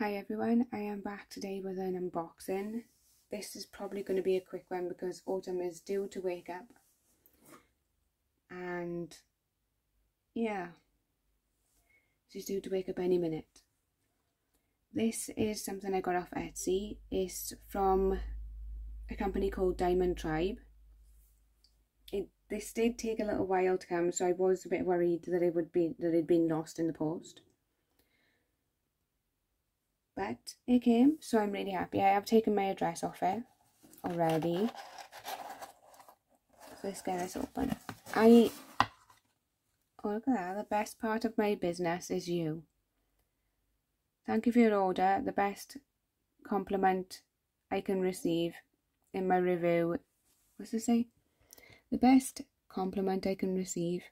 Hi everyone, I am back today with an unboxing. This is probably going to be a quick one because Autumn is due to wake up. And yeah, she's due to wake up any minute. This is something I got off Etsy. It's from a company called Diamond Tribe. It this did take a little while to come, so I was a bit worried that it would be that it'd been lost in the post but it came so I'm really happy. I have taken my address off it already. So let's get this open. I oh look at that. The best part of my business is you. Thank you for your order. The best compliment I can receive in my review what's it say? The best compliment I can receive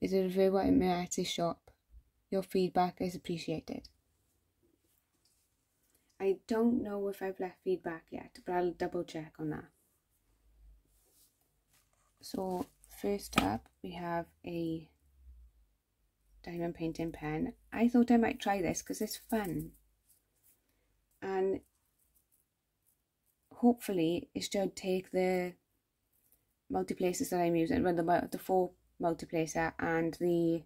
is a review at my Etsy shop. Your feedback is appreciated I don't know if I've left feedback yet, but I'll double check on that. So first up we have a diamond painting pen. I thought I might try this because it's fun. And hopefully it should take the multiplacers that I'm using, well, the, the four multiplacer and the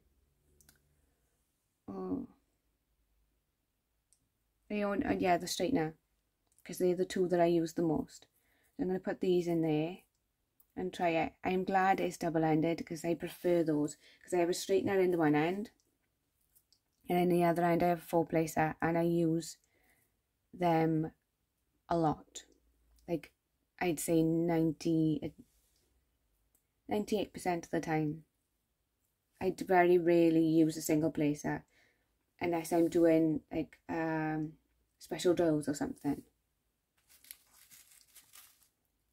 oh uh, yeah, the straightener, because they're the two that I use the most. I'm going to put these in there and try it. I'm glad it's double-ended because I prefer those because I have a straightener in the one end and in the other end I have a four placer and I use them a lot. Like I'd say 90, 98% of the time. I very rarely use a single placer unless I'm doing like um, special dolls or something.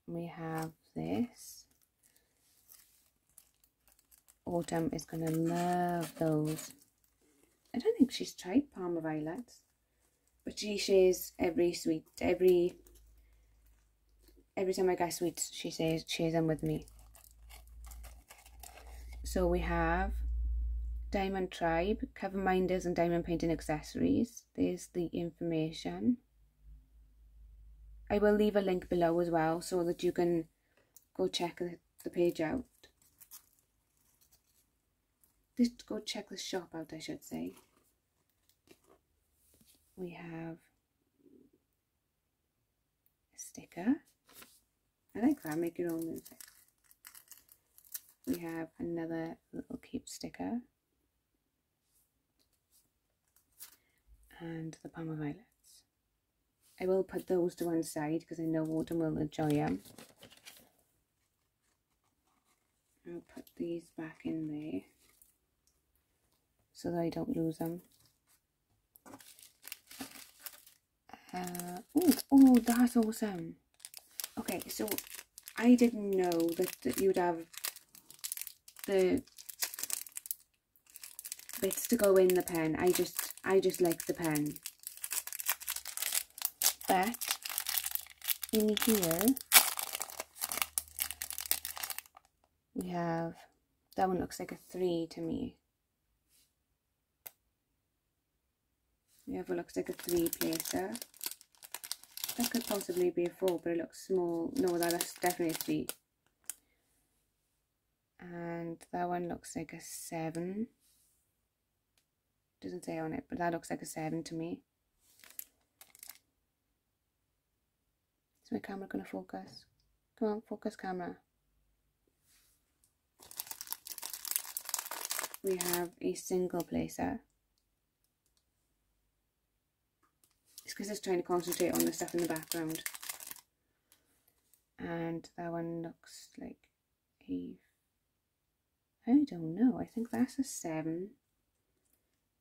We have this. Autumn is going to love those. I don't think she's tried Parma Violets, but she shares every sweet, every every time I get sweets, she says shares them with me. So we have Diamond Tribe, cover minders and diamond painting accessories. There's the information. I will leave a link below as well so that you can go check the page out. Just go check the shop out, I should say. We have a sticker. I like that, make your own music. We have another little cute sticker. And the Parma Violets. I will put those to one side because I know Autumn will enjoy them. I'll put these back in there so that I don't lose them. Uh, oh, oh, that's awesome. Okay, so I didn't know that, that you'd have the bits to go in the pen. I just I just like the pen. But in here we have that one looks like a three to me. We have what looks like a three placer. That could possibly be a four, but it looks small. No, that's definitely a three. And that one looks like a seven doesn't say on it, but that looks like a 7 to me. Is my camera going to focus? Come on, focus camera. We have a single placer. It's because it's trying to concentrate on the stuff in the background. And that one looks like a... I don't know, I think that's a 7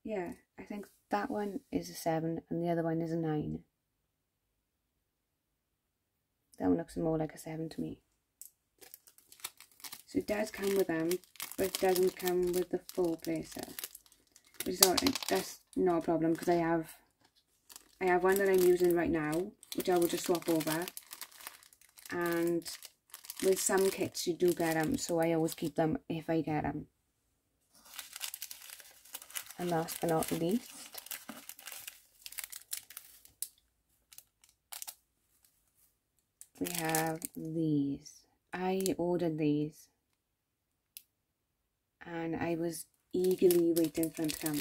yeah, I think that one is a 7 and the other one is a 9. That one looks more like a 7 to me. So it does come with them, but it doesn't come with the full placer. Which is alright, that's no problem because I have I have one that I'm using right now, which I will just swap over. And with some kits you do get them, so I always keep them if I get them and last but not least we have these. I ordered these and i was eagerly waiting for them to come.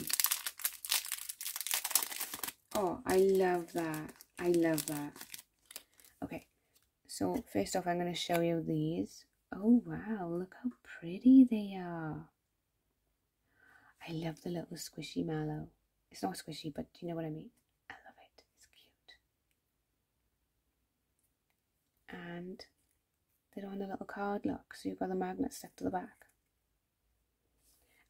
Oh i love that. I love that. Okay so first off i'm going to show you these. Oh wow look how pretty they are. I love the little squishy mallow. It's not squishy, but you know what I mean. I love it. It's cute. And they're on a little card lock, so you've got the magnet stuck to the back.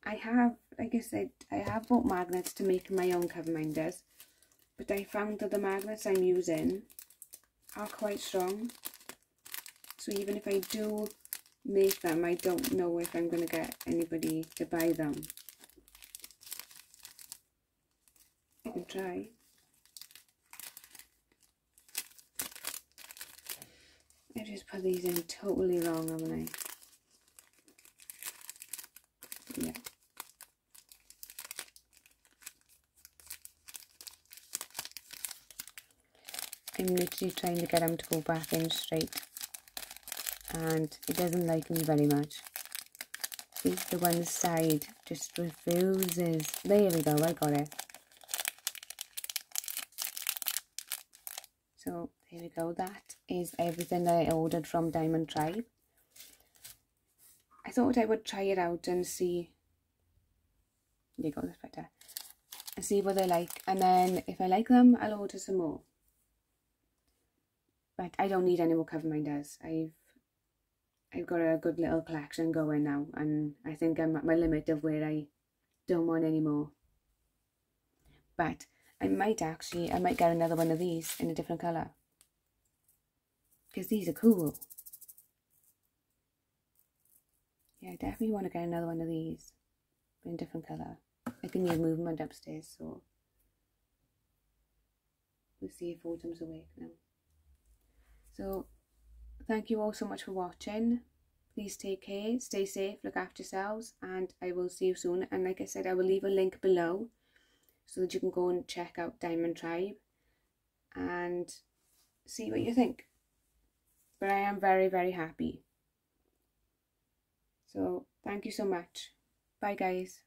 I have, like I said, I have bought magnets to make my own cover minders, but I found that the magnets I'm using are quite strong. So even if I do make them, I don't know if I'm going to get anybody to buy them. I just put these in totally wrong, haven't I? Yeah. I'm literally trying to get him to go back in straight and it doesn't like me very much. See, the one side just refuses. There we go, I got it. So there we go, that is everything that I ordered from Diamond Tribe. I thought I would try it out and see. There you go, that's better. And see what they like. And then if I like them, I'll order some more. But I don't need any more cover minders. I've I've got a good little collection going now and I think I'm at my limit of where I don't want any more. But I might actually, I might get another one of these in a different colour. Because these are cool. Yeah, I definitely want to get another one of these in a different colour. I can use movement upstairs, so we'll see if autumn's awake now. So thank you all so much for watching. Please take care, stay safe, look after yourselves, and I will see you soon. And like I said, I will leave a link below so that you can go and check out Diamond Tribe and see what you think. But I am very, very happy. So thank you so much. Bye, guys.